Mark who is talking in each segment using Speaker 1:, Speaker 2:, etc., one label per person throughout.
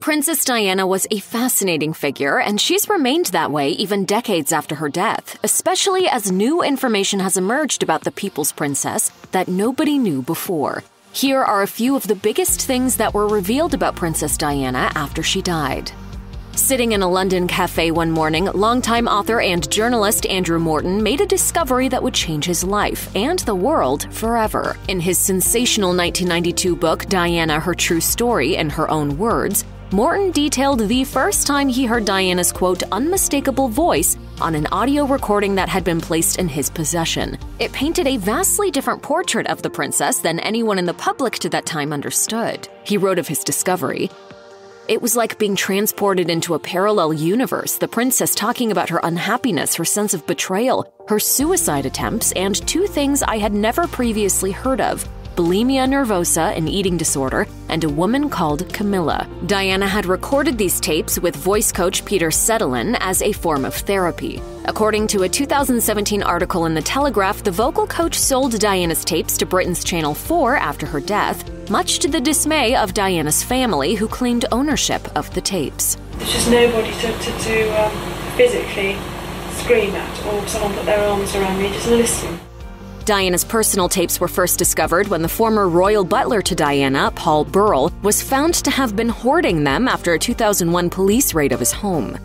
Speaker 1: Princess Diana was a fascinating figure, and she's remained that way even decades after her death, especially as new information has emerged about the People's Princess that nobody knew before. Here are a few of the biggest things that were revealed about Princess Diana after she died. Sitting in a London cafe one morning, longtime author and journalist Andrew Morton made a discovery that would change his life and the world forever. In his sensational 1992 book, Diana Her True Story, in her own words, Morton detailed the first time he heard Diana's quote, unmistakable voice on an audio recording that had been placed in his possession. It painted a vastly different portrait of the princess than anyone in the public to that time understood. He wrote of his discovery. It was like being transported into a parallel universe, the princess talking about her unhappiness, her sense of betrayal, her suicide attempts, and two things I had never previously heard of bulimia nervosa, an eating disorder, and a woman called Camilla. Diana had recorded these tapes with voice coach Peter Settelen as a form of therapy. According to a 2017 article in The Telegraph, the vocal coach sold Diana's tapes to Britain's Channel 4 after her death, much to the dismay of Diana's family, who claimed ownership of the tapes.
Speaker 2: There's just nobody to, to, to um, physically scream at or someone put their arms around me, just listen.
Speaker 1: Diana's personal tapes were first discovered when the former royal butler to Diana, Paul Burrell, was found to have been hoarding them after a 2001 police raid of his home.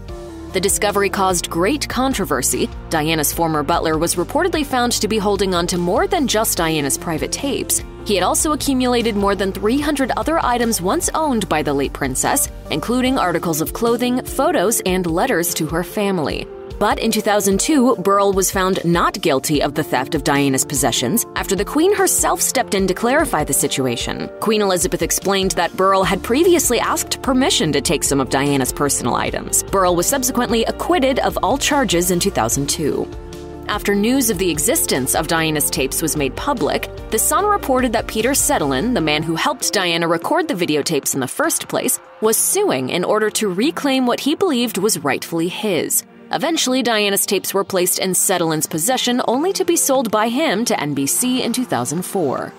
Speaker 1: The discovery caused great controversy. Diana's former butler was reportedly found to be holding on to more than just Diana's private tapes. He had also accumulated more than 300 other items once owned by the late princess, including articles of clothing, photos, and letters to her family. But in 2002, Burrell was found not guilty of the theft of Diana's possessions after the Queen herself stepped in to clarify the situation. Queen Elizabeth explained that Burrell had previously asked permission to take some of Diana's personal items. Burrell was subsequently acquitted of all charges in 2002. After news of the existence of Diana's tapes was made public, The Sun reported that Peter Settelen, the man who helped Diana record the videotapes in the first place, was suing in order to reclaim what he believed was rightfully his. Eventually, Diana's tapes were placed in Settelen's possession only to be sold by him to NBC in 2004.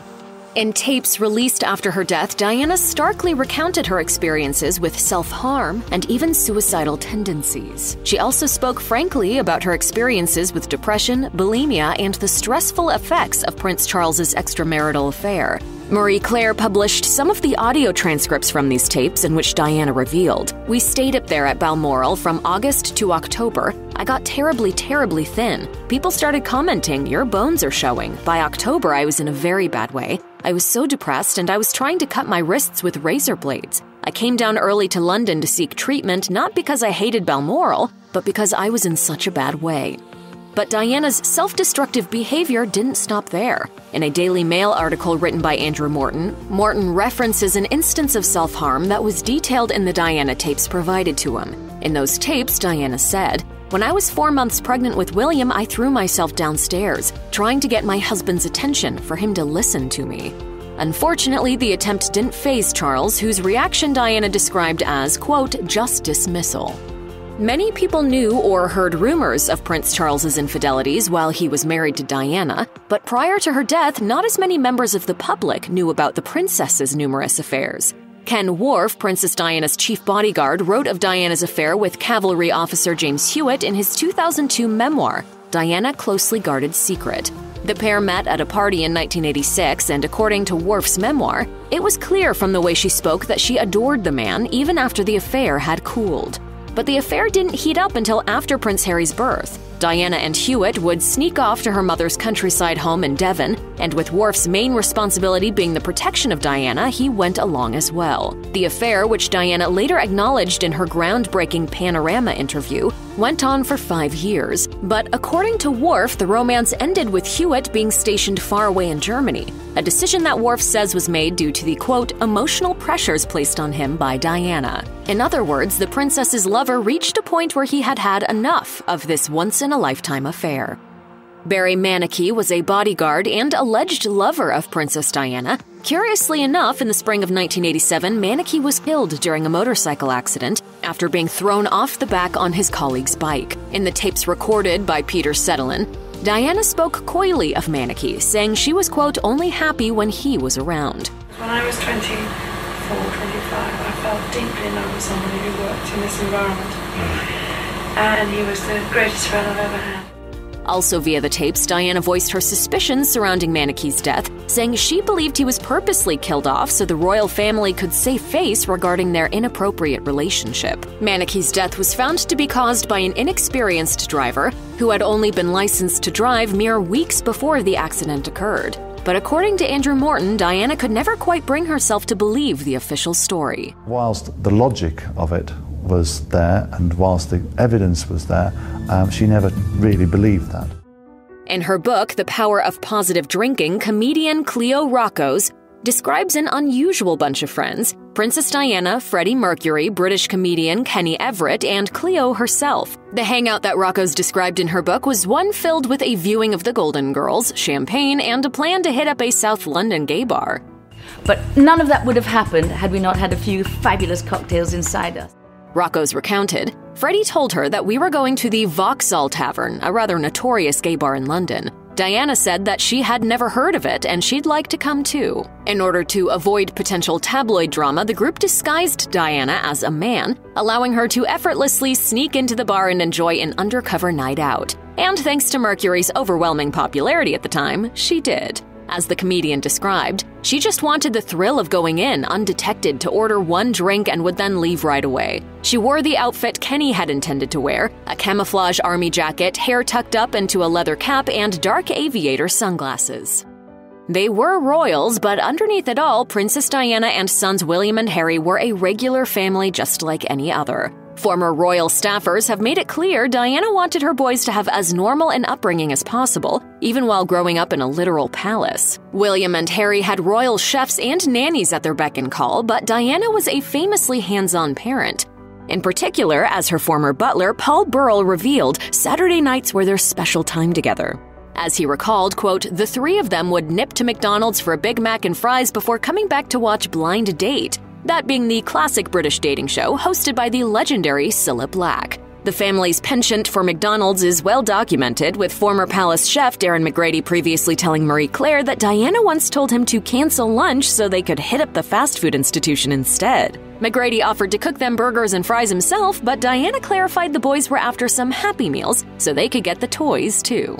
Speaker 1: In tapes released after her death, Diana starkly recounted her experiences with self harm and even suicidal tendencies. She also spoke frankly about her experiences with depression, bulimia, and the stressful effects of Prince Charles's extramarital affair. Marie Claire published some of the audio transcripts from these tapes in which Diana revealed. We stayed up there at Balmoral from August to October. I got terribly, terribly thin. People started commenting, Your bones are showing. By October, I was in a very bad way. I was so depressed and I was trying to cut my wrists with razor blades. I came down early to London to seek treatment not because I hated Balmoral, but because I was in such a bad way. But Diana's self destructive behavior didn't stop there. In a Daily Mail article written by Andrew Morton, Morton references an instance of self harm that was detailed in the Diana tapes provided to him. In those tapes, Diana said, when I was four months pregnant with William, I threw myself downstairs, trying to get my husband's attention for him to listen to me. Unfortunately, the attempt didn't faze Charles, whose reaction Diana described as, quote, just dismissal. Many people knew or heard rumors of Prince Charles's infidelities while he was married to Diana, but prior to her death, not as many members of the public knew about the princess's numerous affairs. Ken Wharf, Princess Diana's chief bodyguard, wrote of Diana's affair with cavalry officer James Hewitt in his 2002 memoir, Diana Closely Guarded Secret. The pair met at a party in 1986, and according to Wharf's memoir, it was clear from the way she spoke that she adored the man even after the affair had cooled. But the affair didn't heat up until after Prince Harry's birth. Diana and Hewitt would sneak off to her mother's countryside home in Devon, and with Wharf's main responsibility being the protection of Diana, he went along as well. The affair, which Diana later acknowledged in her groundbreaking Panorama interview, went on for five years. But according to Wharf, the romance ended with Hewitt being stationed far away in Germany, a decision that Wharf says was made due to the quote, emotional pressures placed on him by Diana. In other words, the princess's lover reached a point where he had had enough of this once in a lifetime affair. Barry Mannakee was a bodyguard and alleged lover of Princess Diana. Curiously enough, in the spring of 1987, Mannakee was killed during a motorcycle accident after being thrown off the back on his colleague's bike. In the tapes recorded by Peter Settelen, Diana spoke coyly of Mannakee, saying she was, quote, only happy when he was around.
Speaker 2: When I was 23 25, I felt deeply in love with somebody who worked in this environment. Mm. And he was the greatest friend I've ever had.
Speaker 1: Also, via the tapes, Diana voiced her suspicions surrounding Mannakee's death, saying she believed he was purposely killed off so the royal family could save face regarding their inappropriate relationship. Mannakee's death was found to be caused by an inexperienced driver who had only been licensed to drive mere weeks before the accident occurred. But according to Andrew Morton, Diana could never quite bring herself to believe the official story.
Speaker 3: Whilst the logic of it was there, and whilst the evidence was there, um, she never really believed that.
Speaker 1: In her book, The Power of Positive Drinking, comedian Cleo Rocos describes an unusual bunch of friends Princess Diana, Freddie Mercury, British comedian Kenny Everett, and Cleo herself. The hangout that Rocos described in her book was one filled with a viewing of the Golden Girls, champagne, and a plan to hit up a South London gay bar.
Speaker 4: But none of that would have happened had we not had a few fabulous cocktails inside us.
Speaker 1: Rocos recounted, Freddie told her that we were going to the Vauxhall Tavern, a rather notorious gay bar in London. Diana said that she had never heard of it and she'd like to come too. In order to avoid potential tabloid drama, the group disguised Diana as a man, allowing her to effortlessly sneak into the bar and enjoy an undercover night out. And thanks to Mercury's overwhelming popularity at the time, she did. As the comedian described, she just wanted the thrill of going in undetected to order one drink and would then leave right away. She wore the outfit Kenny had intended to wear a camouflage army jacket, hair tucked up into a leather cap, and dark aviator sunglasses. They were royals, but underneath it all, Princess Diana and sons William and Harry were a regular family just like any other. Former royal staffers have made it clear Diana wanted her boys to have as normal an upbringing as possible, even while growing up in a literal palace. William and Harry had royal chefs and nannies at their beck and call, but Diana was a famously hands on parent. In particular, as her former butler, Paul Burrell revealed, Saturday nights were their special time together. As he recalled, quote, the three of them would nip to McDonald's for a Big Mac and fries before coming back to watch Blind Date that being the classic British dating show hosted by the legendary Cilla Black. The family's penchant for McDonald's is well documented, with former palace chef Darren McGrady previously telling Marie Claire that Diana once told him to cancel lunch so they could hit up the fast food institution instead. McGrady offered to cook them burgers and fries himself, but Diana clarified the boys were after some Happy Meals so they could get the toys too.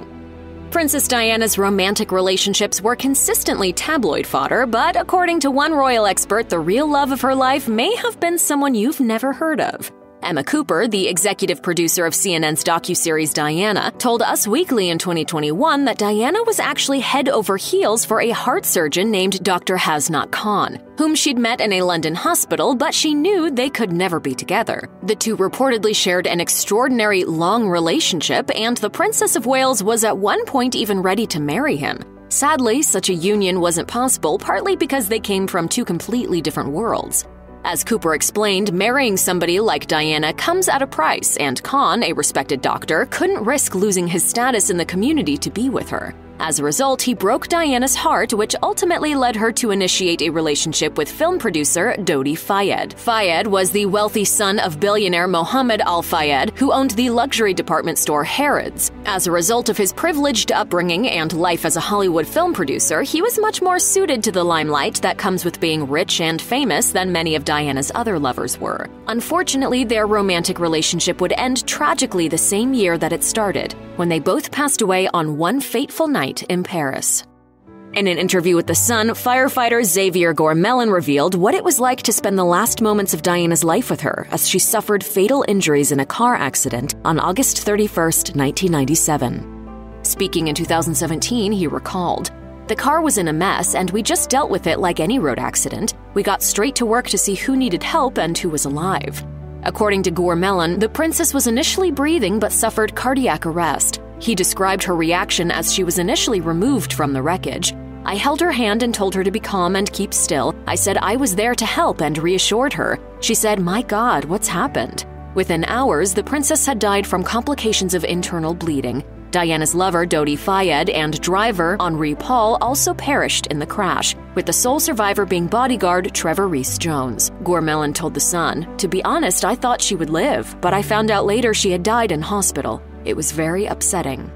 Speaker 1: Princess Diana's romantic relationships were consistently tabloid fodder, but according to one royal expert, the real love of her life may have been someone you've never heard of. Emma Cooper, the executive producer of CNN's docuseries Diana, told Us Weekly in 2021 that Diana was actually head over heels for a heart surgeon named Dr. Hasnat Khan, whom she'd met in a London hospital, but she knew they could never be together. The two reportedly shared an extraordinary long relationship, and the Princess of Wales was at one point even ready to marry him. Sadly, such a union wasn't possible, partly because they came from two completely different worlds. As Cooper explained, marrying somebody like Diana comes at a price, and Khan, a respected doctor, couldn't risk losing his status in the community to be with her. As a result, he broke Diana's heart, which ultimately led her to initiate a relationship with film producer Dodi Fayed. Fayed was the wealthy son of billionaire Mohammed Al Fayed, who owned the luxury department store Harrods. As a result of his privileged upbringing and life as a Hollywood film producer, he was much more suited to the limelight that comes with being rich and famous than many of Diana's other lovers were. Unfortunately, their romantic relationship would end tragically the same year that it started, when they both passed away on one fateful night night in Paris. In an interview with The Sun, firefighter Xavier Gourmelon revealed what it was like to spend the last moments of Diana's life with her as she suffered fatal injuries in a car accident on August 31, 1997. Speaking in 2017, he recalled, The car was in a mess, and we just dealt with it like any road accident. We got straight to work to see who needed help and who was alive. According to Gourmelon, the princess was initially breathing but suffered cardiac arrest. He described her reaction as she was initially removed from the wreckage. I held her hand and told her to be calm and keep still. I said I was there to help and reassured her. She said, My God, what's happened? Within hours, the princess had died from complications of internal bleeding. Diana's lover, Dodi Fayed, and driver, Henri Paul, also perished in the crash, with the sole survivor being bodyguard Trevor Rees Jones. Gourmelon told The Sun, To be honest, I thought she would live, but I found out later she had died in hospital. It was very upsetting.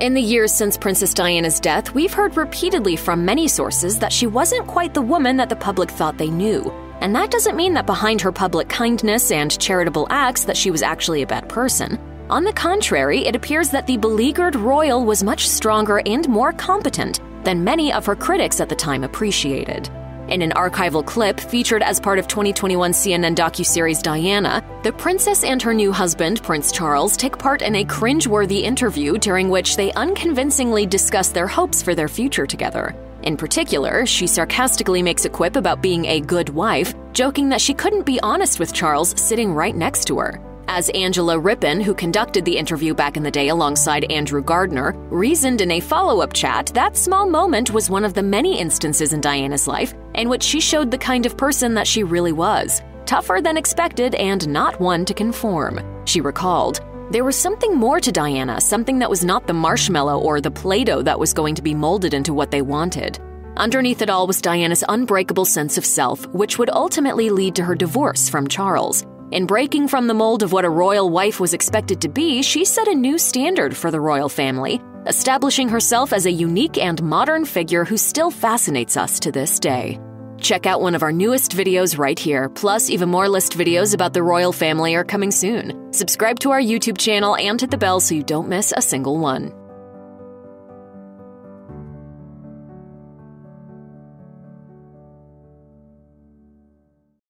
Speaker 1: In the years since Princess Diana's death, we've heard repeatedly from many sources that she wasn't quite the woman that the public thought they knew. And that doesn't mean that behind her public kindness and charitable acts that she was actually a bad person. On the contrary, it appears that the beleaguered royal was much stronger and more competent than many of her critics at the time appreciated. In an archival clip featured as part of 2021 CNN docuseries Diana, the princess and her new husband, Prince Charles, take part in a cringeworthy interview during which they unconvincingly discuss their hopes for their future together. In particular, she sarcastically makes a quip about being a good wife, joking that she couldn't be honest with Charles sitting right next to her. As Angela Rippon, who conducted the interview back in the day alongside Andrew Gardner, reasoned in a follow up chat, that small moment was one of the many instances in Diana's life in which she showed the kind of person that she really was tougher than expected and not one to conform. She recalled, there was something more to Diana, something that was not the marshmallow or the Play Doh that was going to be molded into what they wanted. Underneath it all was Diana's unbreakable sense of self, which would ultimately lead to her divorce from Charles. In breaking from the mold of what a royal wife was expected to be, she set a new standard for the royal family, establishing herself as a unique and modern figure who still fascinates us to this day. Check out one of our newest videos right here, plus even more list videos about the royal family are coming soon. Subscribe to our YouTube channel and hit the bell so you don't miss a single one.